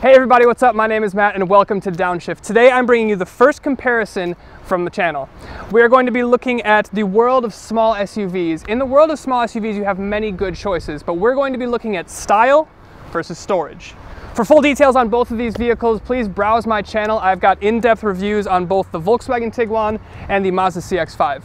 Hey everybody, what's up? My name is Matt and welcome to Downshift. Today I'm bringing you the first comparison from the channel. We are going to be looking at the world of small SUVs. In the world of small SUVs, you have many good choices, but we're going to be looking at style versus storage. For full details on both of these vehicles, please browse my channel. I've got in-depth reviews on both the Volkswagen Tiguan and the Mazda CX-5.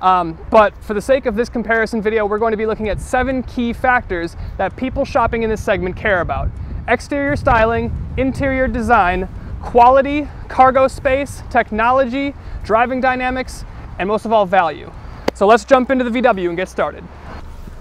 Um, but for the sake of this comparison video, we're going to be looking at seven key factors that people shopping in this segment care about. Exterior styling, interior design, quality, cargo space, technology, driving dynamics, and most of all, value. So let's jump into the VW and get started.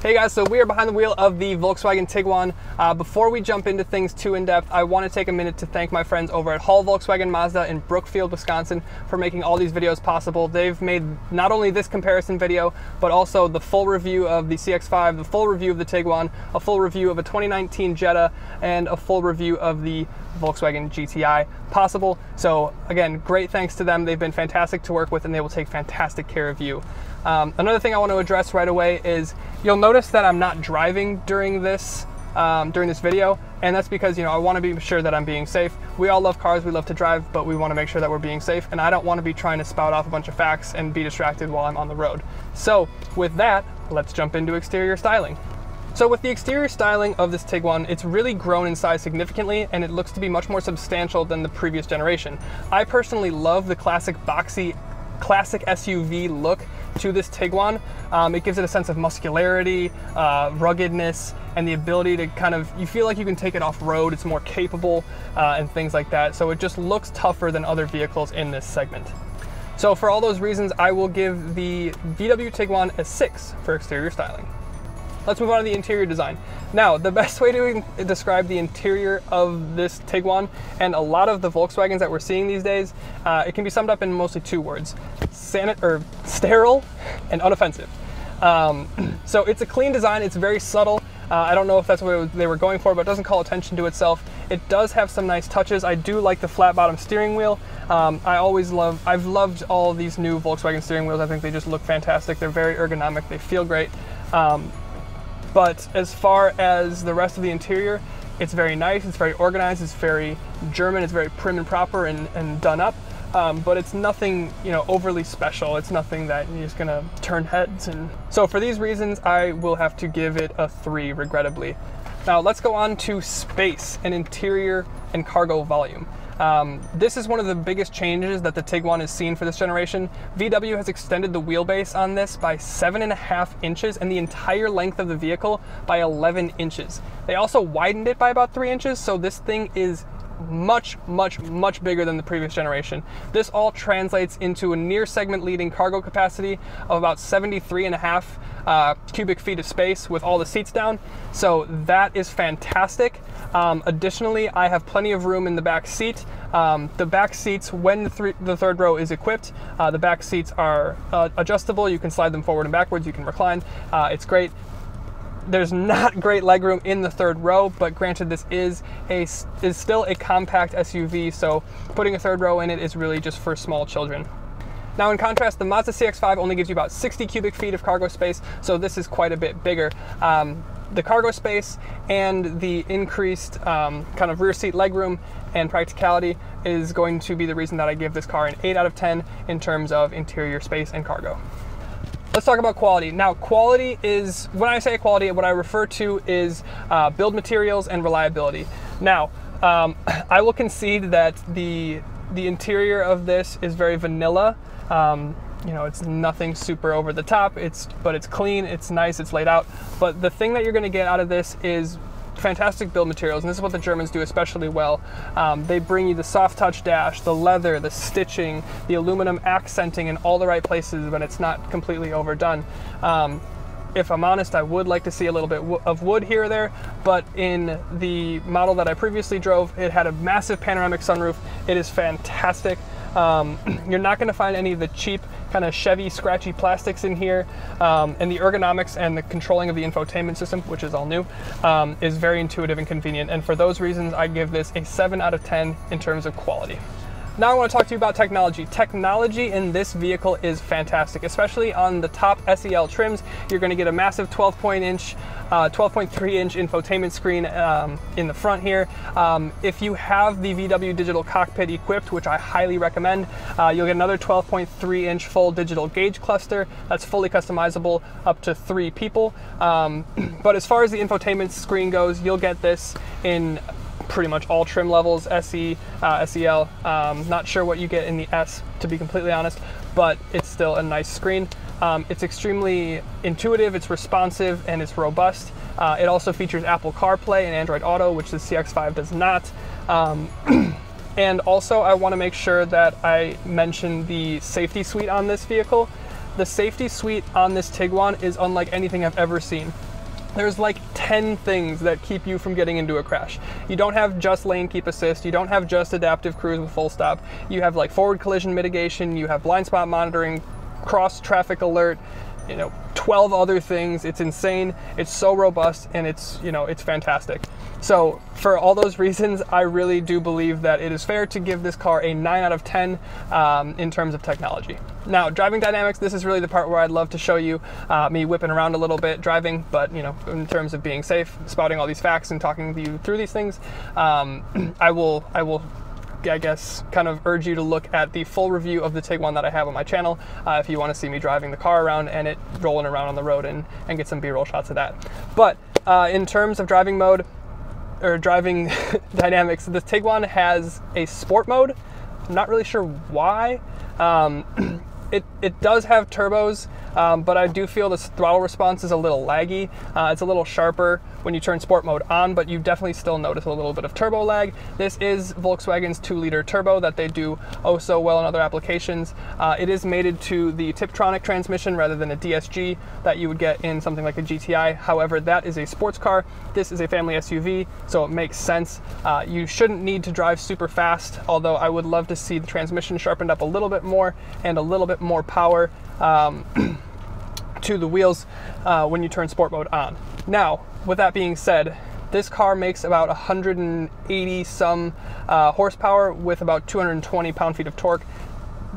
Hey guys, so we are behind the wheel of the Volkswagen Tiguan. Uh, before we jump into things too in depth, I want to take a minute to thank my friends over at Hall Volkswagen Mazda in Brookfield, Wisconsin for making all these videos possible. They've made not only this comparison video, but also the full review of the CX-5, the full review of the Tiguan, a full review of a 2019 Jetta, and a full review of the Volkswagen GTI possible. So again, great thanks to them. They've been fantastic to work with and they will take fantastic care of you. Um, another thing I want to address right away is you'll notice that I'm not driving during this um, during this video, and that's because you know I want to be sure that I'm being safe. We all love cars, we love to drive, but we want to make sure that we're being safe, and I don't want to be trying to spout off a bunch of facts and be distracted while I'm on the road. So with that, let's jump into exterior styling. So with the exterior styling of this Tiguan, it's really grown in size significantly and it looks to be much more substantial than the previous generation. I personally love the classic boxy classic SUV look to this Tiguan. Um, it gives it a sense of muscularity, uh, ruggedness, and the ability to kind of, you feel like you can take it off road, it's more capable, uh, and things like that. So it just looks tougher than other vehicles in this segment. So for all those reasons, I will give the VW Tiguan a six for exterior styling. Let's move on to the interior design. Now, the best way to describe the interior of this Tiguan and a lot of the Volkswagens that we're seeing these days, uh, it can be summed up in mostly two words: sanit or sterile and unoffensive. Um, so it's a clean design. It's very subtle. Uh, I don't know if that's what they were going for, but it doesn't call attention to itself. It does have some nice touches. I do like the flat bottom steering wheel. Um, I always love, I've loved all these new Volkswagen steering wheels. I think they just look fantastic. They're very ergonomic. They feel great. Um, but as far as the rest of the interior, it's very nice, it's very organized, it's very German, it's very prim and proper and, and done up. Um, but it's nothing, you know, overly special. It's nothing that you're just gonna turn heads. And so for these reasons, I will have to give it a three, regrettably. Now let's go on to space and interior and cargo volume. Um, this is one of the biggest changes that the Tiguan has seen for this generation. VW has extended the wheelbase on this by seven and a half inches and the entire length of the vehicle by 11 inches. They also widened it by about three inches, so this thing is much, much, much bigger than the previous generation. This all translates into a near segment leading cargo capacity of about 73 and a half uh, cubic feet of space with all the seats down. So that is fantastic. Um, additionally, I have plenty of room in the back seat. Um, the back seats, when the, th the, third row is equipped, uh, the back seats are uh, adjustable. You can slide them forward and backwards. You can recline. Uh, it's great there's not great legroom in the third row, but granted, this is a is still a compact SUV, so putting a third row in it is really just for small children. Now, in contrast, the Mazda CX-5 only gives you about 60 cubic feet of cargo space, so this is quite a bit bigger. Um, the cargo space and the increased um, kind of rear seat legroom and practicality is going to be the reason that I give this car an 8 out of 10 in terms of interior space and cargo. Let's talk about quality. Now, quality is, when I say quality, what I refer to is uh, build materials and reliability. Now, um, I will concede that the, the interior of this is very vanilla. Um, you know, it's nothing super over the top. It's but it's clean, it's nice, it's laid out. But the thing that you're going to get out of this is fantastic build materials, and this is what the Germans do especially well. Um, they bring you the soft touch dash, the leather, the stitching, the aluminum accenting in all the right places when it's not completely overdone. Um, if I'm honest, I would like to see a little bit of wood here or there, but in the model that I previously drove, it had a massive panoramic sunroof. It is fantastic. Um, you're not going to find any of the cheap kind of Chevy scratchy plastics in here. Um, and the ergonomics and the controlling of the infotainment system, which is all new, um, is very intuitive and convenient. And for those reasons, I give this a 7 out of 10 in terms of quality. Now I want to talk to you about technology. Technology in this vehicle is fantastic, especially on the top SEL trims. You're going to get a massive 12 point inch, uh, 12.3 inch infotainment screen um, in the front here. Um, if you have the VW digital cockpit equipped, which I highly recommend, uh, you'll get another 12.3 inch full digital gauge cluster that's fully customizable up to three people. Um, but as far as the infotainment screen goes, you'll get this in pretty much all trim levels, SE, uh, SEL. Um, not sure what you get in the S, to be completely honest, but it's still a nice screen. Um, it's extremely intuitive, it's responsive, and it's robust. Uh, it also features Apple CarPlay and Android Auto, which the CX5 does not. Um, and also, I want to make sure that I mention the safety suite on this vehicle. The safety suite on this Tiguan is unlike anything I've ever seen there's like 10 things that keep you from getting into a crash. You don't have just lane keep assist, you don't have just adaptive cruise with full stop. You have like forward collision mitigation, you have blind spot monitoring, cross traffic alert, you know, 12 other things. It's insane. It's so robust and it's, you know, it's fantastic. So for all those reasons, I really do believe that it is fair to give this car a 9 out of 10 um, in terms of technology. Now, driving dynamics, this is really the part where I'd love to show you uh, me whipping around a little bit driving, but you know, in terms of being safe, spouting all these facts and talking to you through these things, um, I will I will I guess, kind of urge you to look at the full review of the Tiguan that I have on my channel uh, if you want to see me driving the car around and it rolling around on the road and, and get some B-roll shots of that. But uh, in terms of driving mode, or driving dynamics, the Tiguan has a sport mode. I'm not really sure why. Um, it, it does have turbos, um, but I do feel the throttle response is a little laggy. Uh, it's a little sharper when you turn sport mode on, but you definitely still notice a little bit of turbo lag. This is Volkswagen's 2 liter turbo that they do oh so well in other applications. Uh, it is mated to the Tiptronic transmission rather than a DSG that you would get in something like a GTI. However, that is a sports car. This is a family SUV, so it makes sense. Uh, you shouldn't need to drive super fast, although I would love to see the transmission sharpened up a little bit more and a little bit more power. Um, to the wheels uh, when you turn sport mode on. Now, with that being said, this car makes about 180 some uh, horsepower with about 220 pound-feet of torque.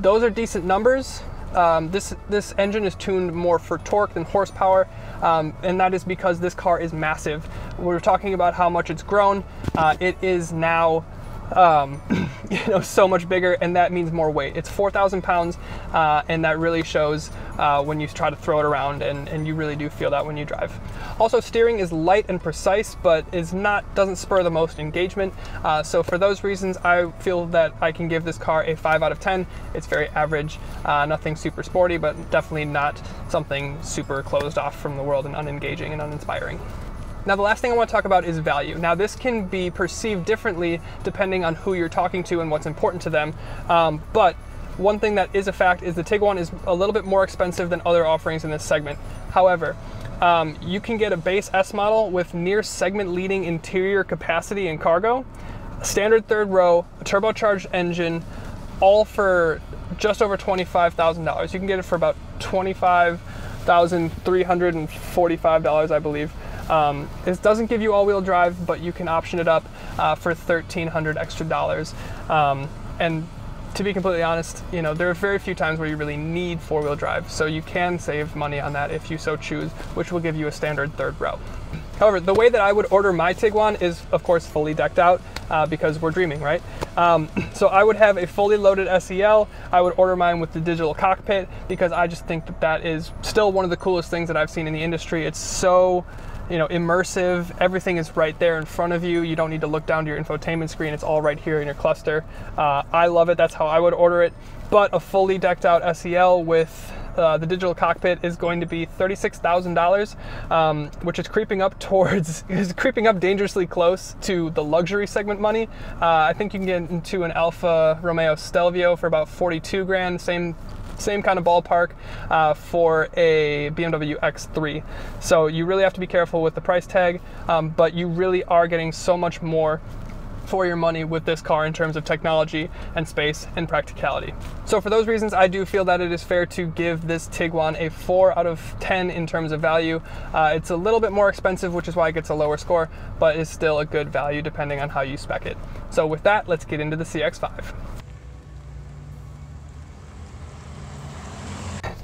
Those are decent numbers. Um, this this engine is tuned more for torque than horsepower, um, and that is because this car is massive. We're talking about how much it's grown. Uh, it is now um, you know, so much bigger, and that means more weight. It's 4,000 pounds, uh, and that really shows uh, when you try to throw it around, and, and you really do feel that when you drive. Also, steering is light and precise, but is not doesn't spur the most engagement. Uh, so for those reasons, I feel that I can give this car a 5 out of 10. It's very average, uh, nothing super sporty, but definitely not something super closed off from the world and unengaging and uninspiring. Now, the last thing I want to talk about is value. Now, this can be perceived differently depending on who you're talking to and what's important to them. Um, but one thing that is a fact is the Tiguan is a little bit more expensive than other offerings in this segment. However, um, you can get a base S model with near segment leading interior capacity and cargo, standard third row, a turbocharged engine, all for just over $25,000. You can get it for about $25,345, I believe. Um, this doesn't give you all-wheel drive, but you can option it up uh, for 1,300 extra dollars. Um, and to be completely honest, you know, there are very few times where you really need four-wheel drive, so you can save money on that if you so choose, which will give you a standard third row. However, the way that I would order my Tiguan is, of course, fully decked out uh, because we're dreaming, right? Um, so I would have a fully loaded SEL. I would order mine with the digital cockpit because I just think that that is still one of the coolest things that I've seen in the industry. It's so you know, immersive. Everything is right there in front of you. You don't need to look down to your infotainment screen. It's all right here in your cluster. Uh, I love it. That's how I would order it. But a fully decked out SEL with uh, the digital cockpit is going to be $36,000, um, which is creeping up towards, is creeping up dangerously close to the luxury segment money. Uh, I think you can get into an Alfa Romeo Stelvio for about 42 grand, same same kind of ballpark uh, for a BMW X3. So you really have to be careful with the price tag, um, but you really are getting so much more for your money with this car in terms of technology and space and practicality. So for those reasons, I do feel that it is fair to give this Tiguan a 4 out of 10 in terms of value. Uh, it's a little bit more expensive, which is why it gets a lower score, but is still a good value depending on how you spec it. So with that, let's get into the CX-5.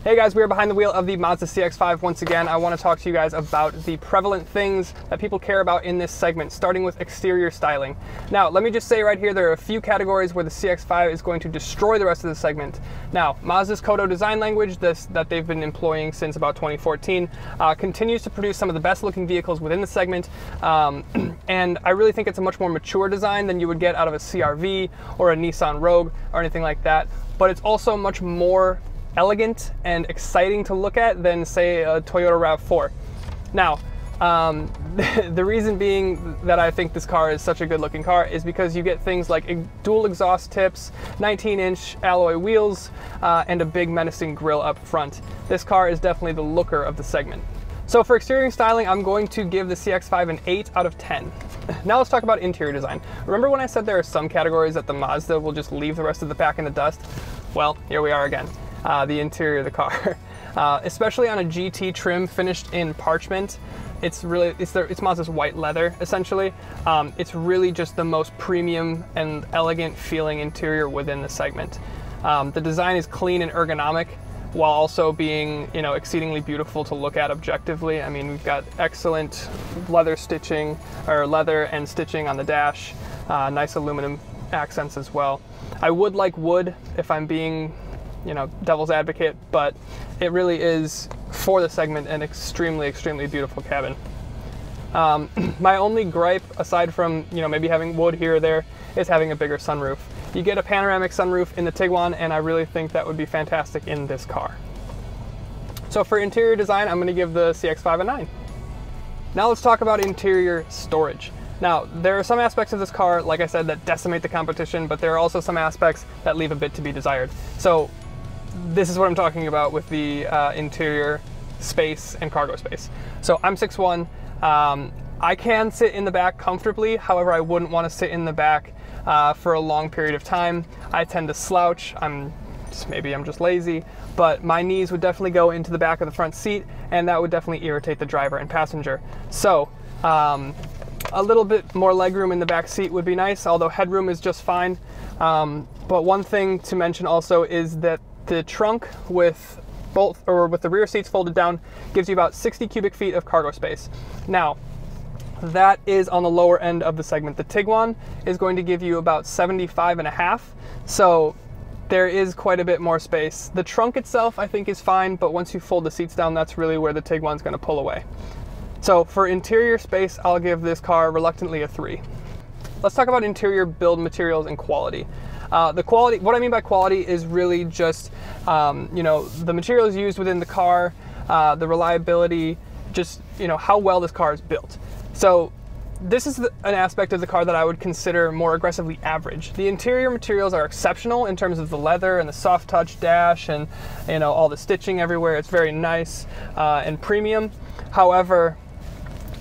Hey guys, we are behind the wheel of the Mazda CX-5 once again. I want to talk to you guys about the prevalent things that people care about in this segment, starting with exterior styling. Now, let me just say right here, there are a few categories where the CX-5 is going to destroy the rest of the segment. Now, Mazda's Kodo design language, this that they've been employing since about 2014, uh, continues to produce some of the best looking vehicles within the segment, um, and I really think it's a much more mature design than you would get out of a CRV or a Nissan Rogue or anything like that, but it's also much more elegant and exciting to look at than say a Toyota RAV4. Now, um, the reason being that I think this car is such a good looking car is because you get things like dual exhaust tips, 19 inch alloy wheels, uh, and a big menacing grille up front. This car is definitely the looker of the segment. So for exterior styling, I'm going to give the CX-5 an 8 out of 10. Now let's talk about interior design. Remember when I said there are some categories that the Mazda will just leave the rest of the pack in the dust? Well, here we are again uh, the interior of the car. Uh, especially on a GT trim finished in parchment, it's really it's the, it's Mazda's white leather essentially. Um, it's really just the most premium and elegant feeling interior within the segment. Um, the design is clean and ergonomic while also being you know exceedingly beautiful to look at objectively. I mean we've got excellent leather stitching or leather and stitching on the dash, uh, nice aluminum accents as well. I would like wood if I'm being you know, devil's advocate, but it really is for the segment an extremely, extremely beautiful cabin. Um, my only gripe, aside from you know maybe having wood here or there, is having a bigger sunroof. You get a panoramic sunroof in the Tiguan, and I really think that would be fantastic in this car. So for interior design, I'm going to give the CX-5 a 9. Now let's talk about interior storage. Now, there are some aspects of this car, like I said, that decimate the competition, but there are also some aspects that leave a bit to be desired. So this is what I'm talking about with the uh, interior space and cargo space. So I'm 6'1". Um, I can sit in the back comfortably. However, I wouldn't want to sit in the back uh, for a long period of time. I tend to slouch. I'm maybe I'm just lazy, but my knees would definitely go into the back of the front seat, and that would definitely irritate the driver and passenger. So. Um, a little bit more legroom in the back seat would be nice, although headroom is just fine. Um, but one thing to mention also is that the trunk with both or with the rear seats folded down gives you about 60 cubic feet of cargo space. Now, that is on the lower end of the segment. The Tiguan is going to give you about 75 and a half. So there is quite a bit more space. The trunk itself I think is fine, but once you fold the seats down, that's really where the Tiguan's gonna pull away. So for interior space, I'll give this car reluctantly a three. Let's talk about interior build materials and quality. Uh, the quality, what I mean by quality is really just, um, you know, the materials used within the car, uh, the reliability, just, you know, how well this car is built. So this is the, an aspect of the car that I would consider more aggressively average. The interior materials are exceptional in terms of the leather and the soft touch dash and you know all the stitching everywhere. It's very nice uh, and premium. However,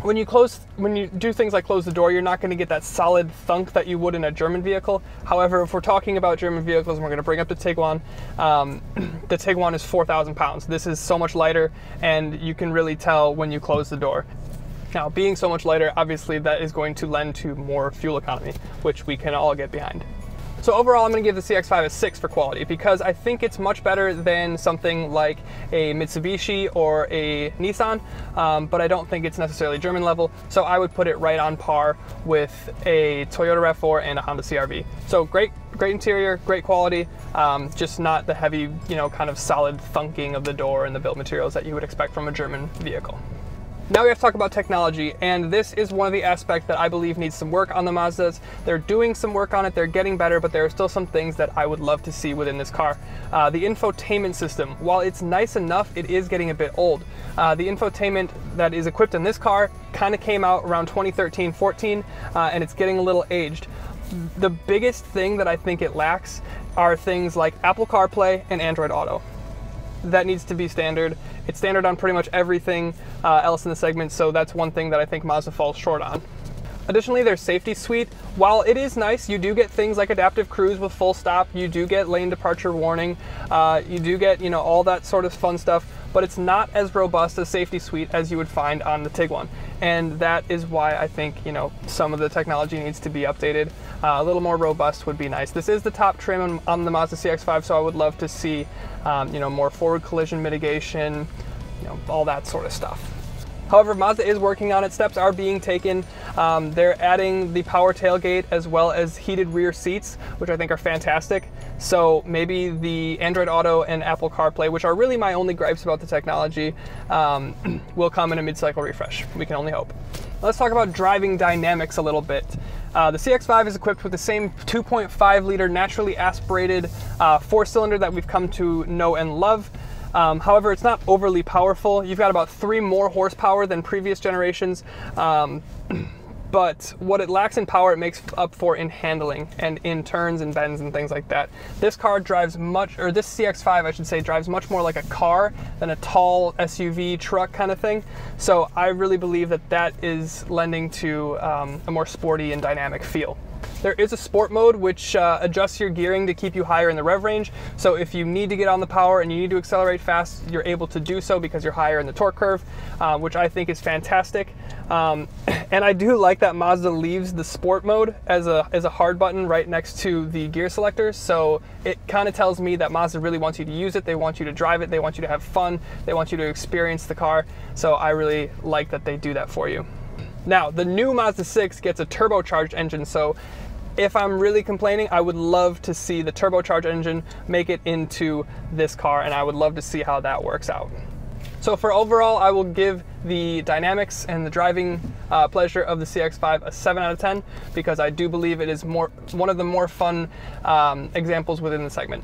when you close when you do things like close the door you're not going to get that solid thunk that you would in a german vehicle. However if we're talking about german vehicles and we're going to bring up the tiguan um, the tiguan is 4000 pounds. This is so much lighter and you can really tell when you close the door. Now being so much lighter obviously that is going to lend to more fuel economy which we can all get behind so overall, I'm gonna give the CX-5 a six for quality because I think it's much better than something like a Mitsubishi or a Nissan, um, but I don't think it's necessarily German level. So I would put it right on par with a Toyota RAV4 and a Honda CRV. So great, great interior, great quality, um, just not the heavy, you know, kind of solid thunking of the door and the build materials that you would expect from a German vehicle. Now we have to talk about technology, and this is one of the aspects that I believe needs some work on the Mazdas. They're doing some work on it, they're getting better, but there are still some things that I would love to see within this car. Uh, the infotainment system, while it's nice enough, it is getting a bit old. Uh, the infotainment that is equipped in this car kind of came out around 2013-14, uh, and it's getting a little aged. The biggest thing that I think it lacks are things like Apple CarPlay and Android Auto that needs to be standard. It's standard on pretty much everything uh, else in the segment, so that's one thing that I think Mazda falls short on. Additionally, their safety suite, while it is nice, you do get things like adaptive cruise with full stop, you do get lane departure warning, uh, you do get, you know, all that sort of fun stuff, but it's not as robust a safety suite as you would find on the Tiguan. And that is why I think, you know, some of the technology needs to be updated. Uh, a little more robust would be nice. This is the top trim on the Mazda CX-5, so I would love to see, um, you know, more forward collision mitigation, you know, all that sort of stuff. However, Mazda is working on it. Steps are being taken. Um, they're adding the power tailgate as well as heated rear seats, which I think are fantastic. So maybe the Android Auto and Apple CarPlay, which are really my only gripes about the technology, um, will come in a mid-cycle refresh. We can only hope. Let's talk about driving dynamics a little bit. Uh, the CX-5 is equipped with the same 2.5 liter naturally aspirated uh, four cylinder that we've come to know and love. Um, however, it's not overly powerful. You've got about three more horsepower than previous generations. Um, but what it lacks in power, it makes up for in handling and in turns and bends and things like that. This car drives much, or this CX-5, I should say, drives much more like a car than a tall SUV truck kind of thing. So I really believe that that is lending to um, a more sporty and dynamic feel. There is a sport mode which uh, adjusts your gearing to keep you higher in the rev range. So if you need to get on the power and you need to accelerate fast, you're able to do so because you're higher in the torque curve, uh, which I think is fantastic. Um, and I do like that Mazda leaves the sport mode as a, as a hard button right next to the gear selector. So it kind of tells me that Mazda really wants you to use it. They want you to drive it. They want you to have fun. They want you to experience the car. So I really like that they do that for you. Now, the new Mazda 6 gets a turbocharged engine, so if I'm really complaining, I would love to see the turbocharged engine make it into this car and I would love to see how that works out. So for overall, I will give the dynamics and the driving uh, pleasure of the CX-5 a 7 out of 10 because I do believe it is more one of the more fun um, examples within the segment.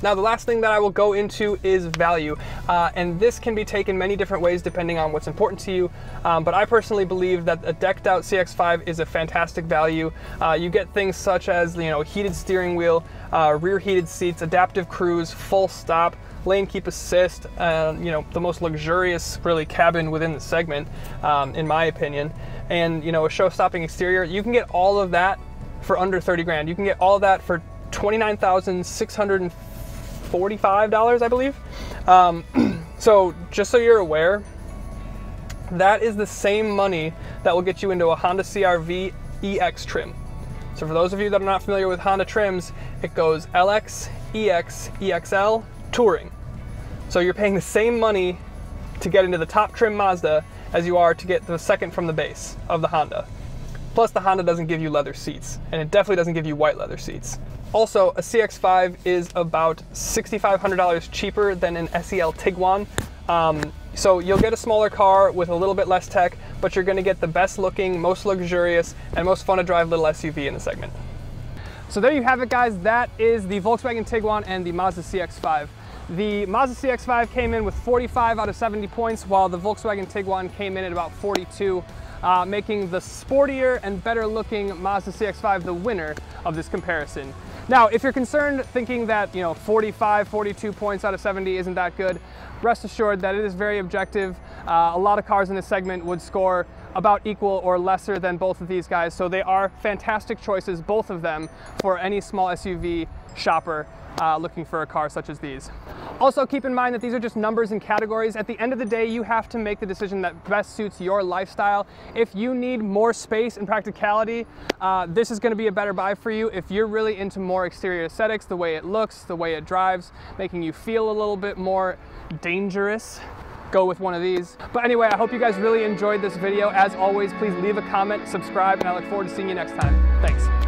Now the last thing that I will go into is value, uh, and this can be taken many different ways depending on what's important to you, um, but I personally believe that a decked out CX-5 is a fantastic value. Uh, you get things such as you know heated steering wheel, uh, rear heated seats, adaptive cruise, full stop, lane keep assist, and you know the most luxurious really cabin within the segment, um, in my opinion, and you know a show-stopping exterior. You can get all of that for under 30 grand. You can get all that for 29,650 $45, I believe. Um, so just so you're aware, that is the same money that will get you into a Honda CRV EX trim. So for those of you that are not familiar with Honda trims, it goes LX, EX, EXL, Touring. So you're paying the same money to get into the top trim Mazda as you are to get the second from the base of the Honda. Plus the Honda doesn't give you leather seats, and it definitely doesn't give you white leather seats. Also, a CX-5 is about $6,500 cheaper than an SEL Tiguan. Um, so you'll get a smaller car with a little bit less tech, but you're gonna get the best looking, most luxurious, and most fun to drive little SUV in the segment. So there you have it guys, that is the Volkswagen Tiguan and the Mazda CX-5. The Mazda CX-5 came in with 45 out of 70 points, while the Volkswagen Tiguan came in at about 42 uh, making the sportier and better looking Mazda CX-5 the winner of this comparison. Now, if you're concerned thinking that, you know, 45, 42 points out of 70 isn't that good, rest assured that it is very objective. Uh, a lot of cars in this segment would score about equal or lesser than both of these guys, so they are fantastic choices, both of them, for any small SUV shopper uh, looking for a car such as these. Also keep in mind that these are just numbers and categories. At the end of the day, you have to make the decision that best suits your lifestyle. If you need more space and practicality, uh, this is gonna be a better buy for you. If you're really into more exterior aesthetics, the way it looks, the way it drives, making you feel a little bit more dangerous, go with one of these. But anyway, I hope you guys really enjoyed this video. As always, please leave a comment, subscribe, and I look forward to seeing you next time. Thanks.